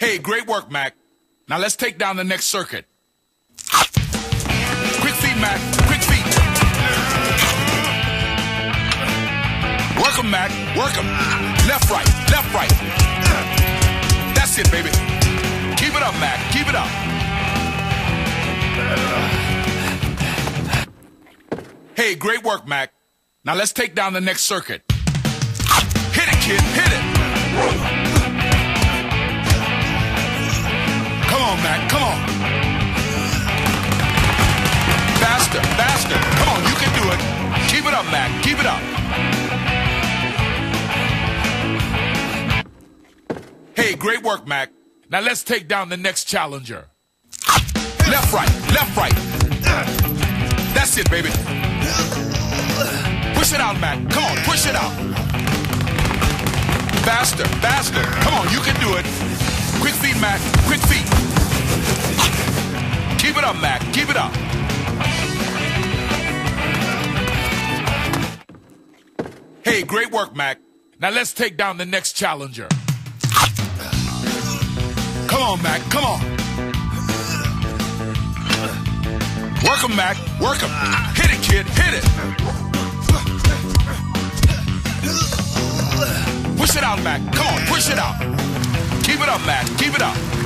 Hey, great work, Mac. Now let's take down the next circuit. Quick feet, Mac. Quick feet. Work 'em, Mac. Work 'em. Left, right. Left, right. That's it, baby. Keep it up, Mac. Keep it up. Hey, great work, Mac. Now let's take down the next circuit. Hit it, kid. Hit it. On. Faster, faster. Come on, you can do it. Keep it up, Mac. Keep it up. Hey, great work, Mac. Now let's take down the next challenger. Left, right, left, right. That's it, baby. Push it out, Mac. Come on, push it out. Faster, faster. Come on, you can do it. Quick feet, Mac. Quick feet. Up, Mac. Keep it up. Hey, great work, Mac. Now let's take down the next challenger. Come on, Mac. Come on. Work 'em, Mac. Work 'em. Hit it, kid. Hit it. Push it out, Mac. Come on, push it out. Keep it up, Mac. Keep it up.